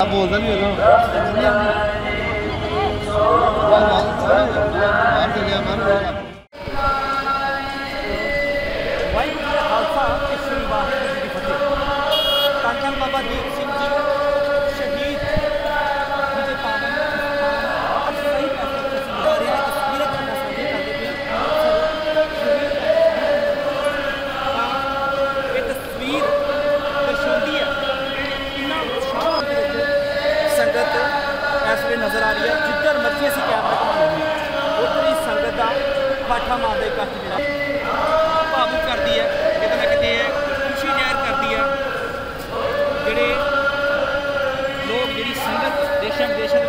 I'm going to go to. ਇਸ ਵੇਲੇ ਨਜ਼ਰ ਆ ਰਹੀ ਹੈ। ਜਿੱਧਰ ਮਰਜ਼ੀ ਅਸੀਂ ਕੈਮਰਾ ਘੁਮਾਉਂਦੇ ਹਾਂ ਉੱਧਰ ਹੀ ਸੰਗਤ ਦਾ ਪਾਠਾ ਮਾਰਦਾ ਇਕੱਠ ਜਿਹੜਾ ਭਾਵੁਕ ਕਰਦੀ ਹੈ, ਕਿਤੇ ਨਾ ਕਿਤੇ ਇਹ ਖੁਸ਼ੀ ਜ਼ਾਹਿਰ ਕਰਦੀ ਹੈ। ਜਿਹੜੇ ਲੋਕ, ਜਿਹੜੀ ਸੰਗਤ ਦੇਸ਼ਾਂ ਵਿਦੇਸ਼ਾਂ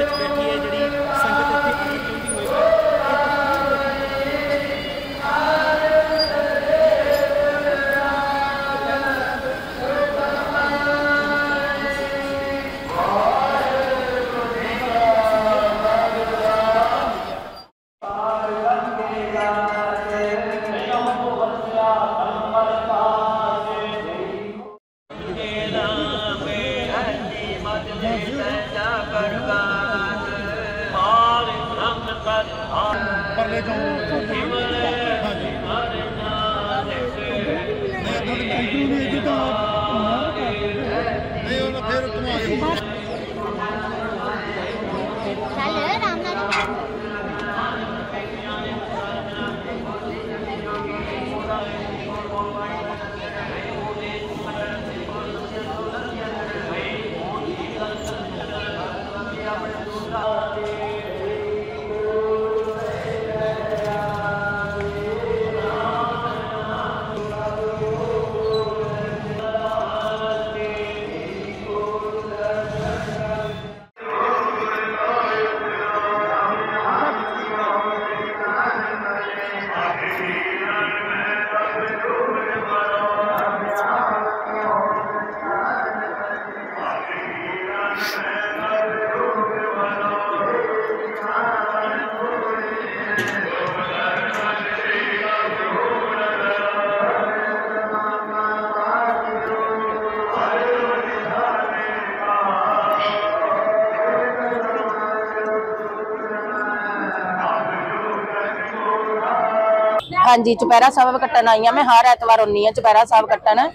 ਹਾਂਜੀ ਚੁਪਹਿਰਾ ਸਾਹਿਬ ਕੱਟਣ ਆਈ ਆ ਮੈਂ ਹਰ ਐਤਵਾਰ ਆਉਂਦੀ ਆ ਚੁਪਹਿਰਾ ਸਾਹਿਬ ਕੱਟਣ।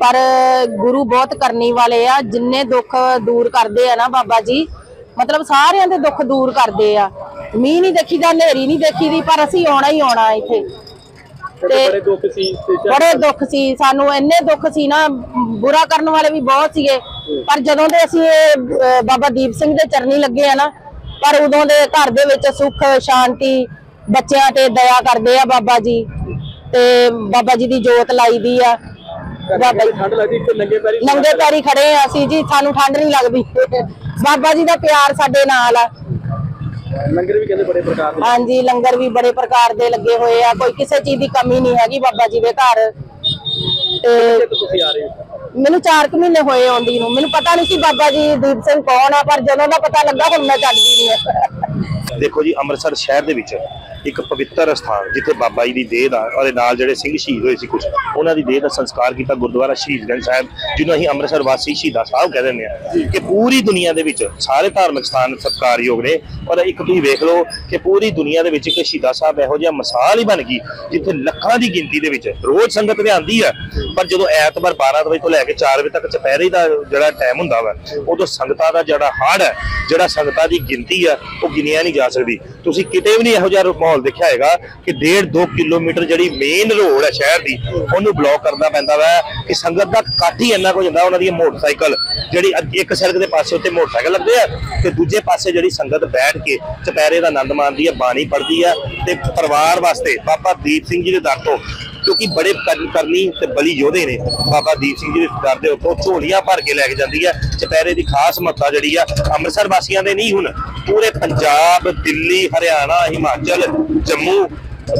ਪਰ ਗੁਰੂ ਬਹੁਤ ਕਰਨੀ ਵਾਲੇ ਆ ਜਿੰਨੇ ਦੁੱਖ ਦੂਰ ਕਰਦੇ ਆ ਨਾ ਬਾਬਾ ਜੀ ਮਤਲਬ ਸਾਰਿਆਂ ਦੇ ਦੁੱਖ ਦੂਰ ਕਰਦੇ ਆ। ਮੀਂਹ ਨਹੀਂ ਦੇਖੀਦਾ ਹਨੇਰੀ ਨਹੀਂ ਦੇਖੀਦੀ ਪਰ ਅਸੀਂ ਆਉਣਾ ਹੀ ਆਉਣਾ ਇੱਥੇ। ਤੇ ਬੜੇ ਦੁੱਖ ਸੀ ਬੜੇ ਦੁੱਖ ਸੀ ਸਾਨੂੰ ਇੰਨੇ ਦੁੱਖ ਸੀ ਨਾ ਬੁਰਾ ਕਰਨ ਵਾਲੇ ਵੀ ਬਹੁਤ ਸੀਗੇ। ਪਰ ਜਦੋਂ ਦੇ ਅਸੀਂ ਬਾਬਾ ਦੀਪ ਸਿੰਘ ਦੇ ਚਰਨੀ ਲੱਗੇ ਆ ਨਾ ਪਰ ਉਦੋਂ ਦੇ ਘਰ ਦੇ ਵਿੱਚ ਸੁੱਖ ਸ਼ਾਂਤੀ ਬੱਚਿਆਂ ਤੇ ਦਇਆ ਕਰਦੇ ਆ ਬਾਬਾ ਜੀ ਤੇ ਬਾਬਾ ਜੀ ਦੀ ਜੋਤ ਲਾਈਦੀ ਆ। ਬਾਬਾ ਜੀ ਠੰਡ ਲੱਗਦੀ ਤੇ ਨੰਗੇ ਪੈਰੀ? ਨੰਗੇ ਪੈਰੀ ਖੜੇ ਆ ਅਸੀਂ ਜੀ ਸਾਨੂੰ ਠੰਡ ਨਹੀਂ ਲੱਗਦੀ। ਬਾਬਾ ਜੀ ਦਾ ਪਿਆਰ ਸਾਡੇ ਨਾਲ ਆ। ਲੰਗਰ ਵੀ ਕਹਿੰਦੇ ਬੜੇ ਪ੍ਰਕਾਰ ਦੇ। ਹਾਂਜੀ ਲੰਗਰ ਵੀ ਬੜੇ ਪ੍ਰਕਾਰ ਦੇ ਲੱਗੇ ਹੋਏ ਆ। ਕੋਈ ਕਿਸੇ ਚੀਜ਼ ਦੀ ਕਮੀ ਨਹੀਂ ਹੈਗੀ ਬਾਬਾ ਜੀ ਦੇ ਘਰ। ਤੇ ਤੁਸੀਂ ਆ ਰਹੇ ਹੋ? ਮੈਨੂੰ 4 ਮਹੀਨੇ ਹੋਏ ਆਉਂਦੀ ਨੂੰ। ਮੈਨੂੰ ਪਤਾ ਨਹੀਂ ਸੀ ਬਾਬਾ ਜੀ ਦੀਪ ਸਿੰਘ ਕੌਣ ਆ ਪਰ ਜਦੋਂ ਦਾ ਪਤਾ ਲੱਗਾ ਹੁਣ ਮੈਂ ਚੱਲਦੀ ਨਹੀਂ ਆ। ਦੇਖੋ ਜੀ ਅੰਮ੍ਰਿਤਸਰ ਸ਼ਹਿਰ ਦੇ ਵਿੱਚ ਇੱਕ ਪਵਿੱਤਰ ਸਥਾਨ ਜਿੱਥੇ ਬਾਬਾ ਜੀ ਦੀ ਦੇਹ ਦਾ ਔਰ ਨਾਲ ਜਿਹੜੇ ਸਿੰਘ ਸ਼ਹੀਦ ਹੋਏ ਸੀ ਕੁਝ ਉਹਨਾਂ ਦੀ ਦੇਹ ਦਾ ਸੰਸਕਾਰ ਕੀਤਾ ਗੁਰਦੁਆਰਾ ਸ਼ਹੀਦਗੰਜ ਸਾਹਿਬ ਜਿਹਨੂੰ ਅਸੀਂ ਅੰਮ੍ਰਿਤਸਰ ਵਾਸੀ ਸ਼ਹੀਦਾਂ ਸਾਹਿਬ ਕਹਿ ਦਿੰਦੇ ਆ ਕਿ ਪੂਰੀ ਦੁਨੀਆ ਦੇ ਵਿੱਚ ਸਾਰੇ ਧਾਰਮਿਕ ਸਥਾਨ ਸਤਿਕਾਰਯੋਗ ਨੇ ਪਰ ਇੱਕ ਤੁਸੀਂ ਵੇਖ ਲਓ ਕਿ ਪੂਰੀ ਦੁਨੀਆ ਦੇ ਵਿੱਚ ਇੱਕ ਸ਼ਹੀਦਾਂ ਸਾਹਿਬ ਇਹੋ ਜਿਹਾ ਮਿਸਾਲ ਹੀ ਬਣ ਗਈ ਜਿੱਥੇ ਲੱਖਾਂ ਦੀ ਗਿਣਤੀ ਦੇ ਵਿੱਚ ਰੋਜ਼ ਸੰਗਤ ਲਿਆਂਦੀ ਆ। ਪਰ ਜਦੋਂ ਐਤਵਾਰ 12 ਵਜੇ ਤੋਂ ਲੈ ਕੇ 4 ਵਜੇ ਤੱਕ ਚੁਪਹਿਰੇ ਦਾ ਜਿਹੜਾ ਟਾਈਮ ਹੁੰਦਾ ਵਾ ਉਦੋਂ ਸੰਗਤਾਂ ਦਾ ਜਿਹੜਾ ਹਾੜ ਹੈ ਜਿਹੜਾ ਸੰਗਤਾਂ ਦੀ ਗਿਣਤੀ ਆ ਉਹ ਗਿਣਿਆ ਨਹੀਂ ਜਾ ਸਕਦੀ। ਤੁਸੀਂ ਕਿਤੇ ਵੀ ਨਹੀਂ ਇਹੋ ਜਿਹਾ ਮਾਹੌਲ ਦੇਖਿਆ ਹੈਗਾ ਕਿ 1.5 2 ਕਿਲੋਮੀਟਰ ਜਿਹੜੀ ਮੇਨ ਰੋਡ ਹੈ ਸ਼ਹਿਰ ਦੀ, ਉਹਨੂੰ ਬਲੌਕ ਕਰਨਾ ਪੈਂਦਾ ਵਾ ਕਿ ਸੰਗਤ ਦਾ ਇਕੱਠ ਹੀ ਇੰਨਾ ਕੁ ਜਾਂਦਾ ਉਹਨਾਂ ਦੀ ਮੋਟਰਸਾਈਕਲ ਜਿਹੜੀ ਇੱਕ ਸੜਕ ਦੇ ਪਾਸੇ ਉੱਤੇ ਮੋਟਰਸਾਈਕਲ ਲੱਗਦੇ ਆ ਤੇ ਦੂਜੇ ਪਾਸੇ ਜਿਹੜੀ ਸੰਗਤ ਬੈਠ ਕੇ ਚੁਪਹਿਰੇ ਦਾ ਆਨੰਦ ਮਾਣਦੀ ਹੈ, ਬਾਣੀ ਪੜ੍ਹਦੀ ਹੈ ਤੇ ਪਰਿਵਾਰ ਵਾਸਤੇ ਬਾਬਾ ਦੀਪ ਸਿੰਘ ਜੀ ਦੇ ਦਰ ਤੋਂ ਕਿਉਂਕਿ ਬੜੇ ਕਰਨ- ਕਰਨੀ ਤੇ ਬਲੀ ਯੋਧੇ ਨੇ। ਬਾਬਾ ਦੀਪ ਸਿੰਘ ਜੀ ਦੇ ਦਰ ਦੇ ਉੱਤੋਂ ਝੋਲੀਆਂ ਭਰ ਕੇ ਲੈ ਕੇ ਜਾਂਦੀ ਆ। ਚਪੈਰੇ ਦੀ ਖਾਸ ਮਹੱਤਤਾ ਜਿਹੜੀ ਆ, ਅੰਮ੍ਰਿਤਸਰ ਵਾਸੀਆਂ ਦੇ ਨਹੀਂ ਹੁਣ। ਪੂਰੇ ਪੰਜਾਬ, ਦਿੱਲੀ, ਹਰਿਆਣਾ, ਹਿਮਾਚਲ, ਜੰਮੂ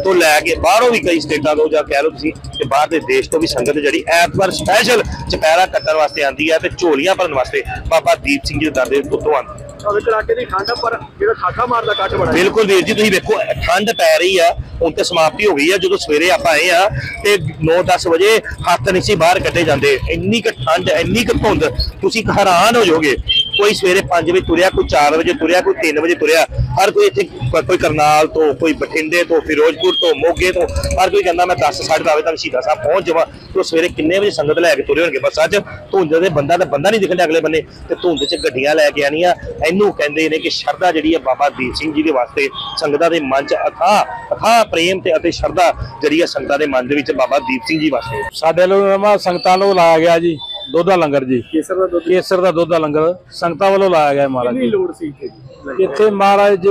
ਤੋਂ ਲੈ ਕੇ ਬਾਹਰੋਂ ਵੀ ਕਈ ਸਟੇਟਾਂ ਤੋਂ ਜਾਂ ਕਹਿ ਲਓ ਤੁਸੀਂ ਕਿ ਬਾਹਰ ਦੇ ਦੇਸ਼ ਤੋਂ ਵੀ ਸੰਗਤ ਜਿਹੜੀ ਐਤਵਾਰ ਸਪੈਸ਼ਲ ਚਪੈਰਾ ਕੱਟਣ ਵਾਸਤੇ ਆਂਦੀ ਹੈ ਤੇ ਝੋਲੀਆਂ ਭਰਨ ਵਾਸਤੇ ਬਾਬਾ ਦੀਪ ਸਿੰਘ ਜੀ ਦੇ ਦਰ ਦੇ ਉੱਤੋਂ ਆਂਦੀ ਹੈ ਕੜਾਕੇ ਦੀ ਠੰਡ ਆ, ਪਰ ਜਿਹੜਾ ਠਾਠਾ ਮਾਰਦਾ ਕੱਟ ਬੜਾ। ਬਿਲਕੁਲ ਵੀਰ ਜੀ ਤੁਸੀਂ ਵੇਖੋ ਠੰਡ ਪੈ ਰਹੀ ਆ ਹੁਣ ਤੇ ਸਮਾਪਤੀ ਹੋ ਗਈ ਆ ਜਦੋਂ ਸਵੇਰੇ ਆਪਾਂ ਆਏ ਆ ਤੇ 9-10 ਵਜੇ ਹੱਥ ਨਹੀਂ ਸੀ ਬਾਹਰ ਕੱਢੇ ਜਾਂਦੇ। ਇੰਨੀ ਕੁ ਠੰਡ ਇੰਨੀ ਕੁ ਧੁੰਦ ਤੁਸੀਂ ਹੈਰਾਨ ਹੋ ਜਾਓਗੇ। ਕੋਈ ਸਵੇਰੇ 5 ਵਜੇ ਤੁਰਿਆ ਕੋਈ 4 ਵਜੇ ਤੁਰਿਆ ਕੋਈ 3 ਵਜੇ ਤੁਰਿਆ ਹਰ ਕੋਈ ਇੱਥੇ ਕ- ਕੋਈ ਕਰਨਾਲ ਤੋਂ, ਕੋਈ ਬਠਿੰਡੇ ਤੋਂ, ਫਿਰੋਜ਼ਪੁਰ ਤੋਂ, ਮੋਗੇ ਤੋਂ, ਹਰ ਕੋਈ ਕਹਿੰਦਾ ਮੈਂ 10 10:30 ਵਜੇ ਤੱਕ ਸ਼ਹੀਦਾਂ ਸਾਹਿਬ ਪਹੁੰਚ ਜਾਵਾਂ, ਤੇ ਉਹ ਸਵੇਰੇ ਕਿੰਨੇ ਵਜੇ ਸੰਗਤ ਲੈ ਕੇ ਤੁਰੇ ਹੋਣਗੇ? ਬਸ 'ਚ ਧੁੰਦ ਦੇ ਬੰਦਾ ਤਾਂ ਬੰਦਾ ਨਹੀਂ ਦਿਖਣ ਅਗਲੇ ਬੰਨੇ, ਤੇ ਧੁੰਦ 'ਚ ਗੱਡੀਆਂ ਲੈ ਕੇ ਆਣੀਆਂ ਇਹਨੂੰ ਕਹਿੰਦੇ ਨੇ ਕਿ ਸ਼ਰਧਾ ਜਿਹੜੀ ਹੈ ਬਾਬਾ ਦੀਪ ਸਿੰਘ ਜੀ ਦੇ ਵਾਸਤੇ ਸੰਗਤਾਂ ਦੇ ਮਨ 'ਚ ਅਥਾਹ ਅਥਾਹ ਪ੍ਰੇਮ ਤੇ ਅਤੇ ਸ਼ਰਧਾ ਜਿਹੜੀ ਹੈ ਸੰਗਤਾਂ ਦੇ ਮਨ ਦੇ ਵਿੱਚ ਬਾਬਾ ਦੀਪ ਸਿੰਘ ਜੀ ਵਾਸਤੇ। ਸਾਡੇ ਵੱਲੋਂ ਨਵਾਂ ਸੰਗਤਾਂ ਨੂੰ ਲਾਇਆ ਗਿਆ ਜੀ। ਦੁੱਧ ਦਾ ਲੰਗਰ ਜੀ। ਕੇਸਰ ਦਾ ਦੁੱਧ। ਕੇਸਰ ਦਾ ਦੁੱਧ ਦਾ ਲੰਗਰ ਸੰਗਤਾਂ ਵੱਲੋਂ ਲਾਇਆ ਗਿਆ ਮਹਾਰਾਜ ਕਿੰਨੀ ਜੀ। ਲੋੜ ਸੀ ਇੱਥੇ? ਜੀ ਇੱਥੇ ਮਹਾਰਾਜ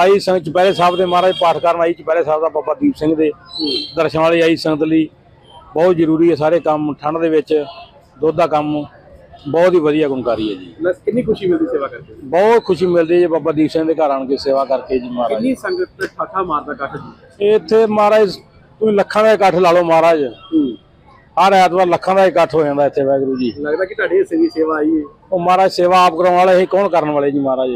ਆਈ ਸੰਗਤ ਚੁਪਹਿਰੇ ਸਾਹਿਬ ਦੇ ਮਹਾਰਾਜ ਪਾਠ ਕਰਨ ਆਈ ਚੁਪਹਿਰੇ ਸਾਹਿਬ ਦਾ ਬਾਬਾ ਦੀਪ ਸਿੰਘ ਦੇ ਦਰਸ਼ਨ ਵਾਲੀ ਆਈ ਸੰਗਤ ਲਈ। ਬਹੁਤ ਜ਼ਰੂਰੀ ਹੈ ਸਾਰੇ ਕੰਮ ਠੰਡ ਦੇ ਵਿੱਚ ਦੁੱਧ ਦਾ ਕੰਮ ਬਹੁਤ ਹੀ ਵਧੀਆ ਗੁਣਕਾਰੀ ਹੈ ਜੀ। ਲੈ ਕਿੰਨੀ ਖੁਸ਼ੀ ਮਿਲਦੀ ਸੇਵਾ ਕਰਕੇ? ਬਹੁਤ ਖੁਸ਼ੀ ਮਿਲਦੀ ਹੈ ਜੀ ਬਾਬਾ ਦੀਪ ਸਿੰਘ ਦੇ ਘਰ ਆਣ ਕੇ ਸੇਵਾ ਕਰਕੇ ਜੀ ਮਹਾਰਾਜ। ਕਿੰਨੀ ਸੰਗਤ ਠਾਠਾ ਮਾਰਦਾ ਕੱਠ ਜੀ? ਇੱਥੇ ਮਹਾਰਾਜ ਕੋਈ ਲੱਖਾਂ ਦਾ ਇਕੱਠ ਲਾ ਲਓ ਮਹਾਰਾਜ। ਹਰ ਐਤਵਾਰ ਲੱਖਾਂ ਦਾ ਇਕੱਠ ਹੋ ਜਾਂਦਾ ਇੱਥੇ ਵਾਹਿਗੁਰੂ ਜੀ। ਲੱਗਦਾ ਕਿ ਤੁਹਾਡੀ ਸੇਵਾ ਆਈ ਹੈ। ਉਹ ਮਹਾਰਾਜ ਸੇਵਾ ਆਪ ਕਰਾਉਣ ਵਾਲੇ ਇਹ ਕੌਣ ਕਰਨ ਵਾਲੇ ਜੀ ਮਹਾਰਾਜ?